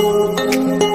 Música